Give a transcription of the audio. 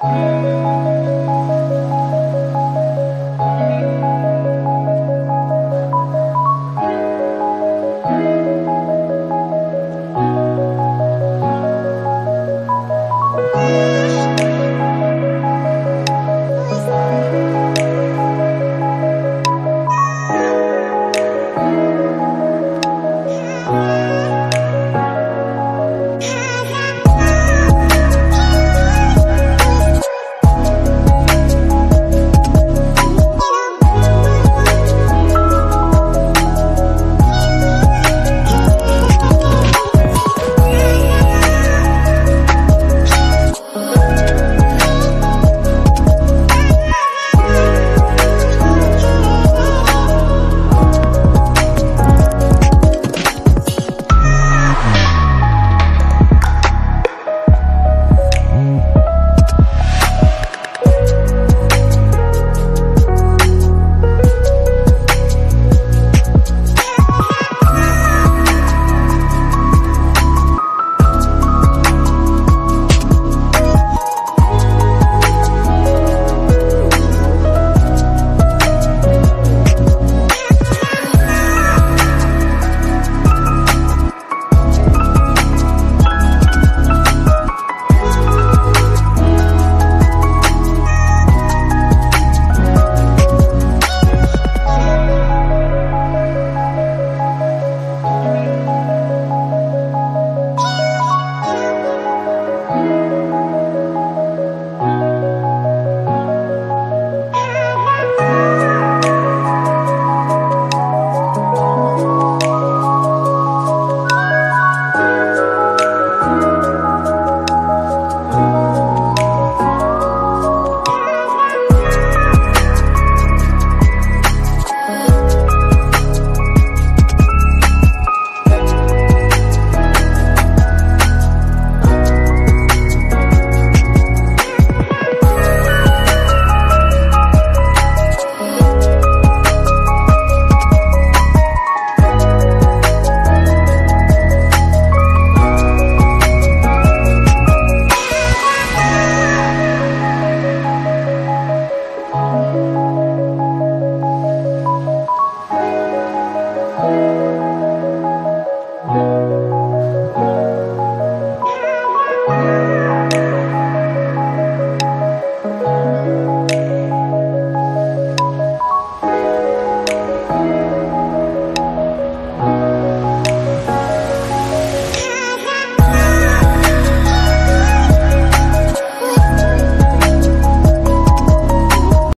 Música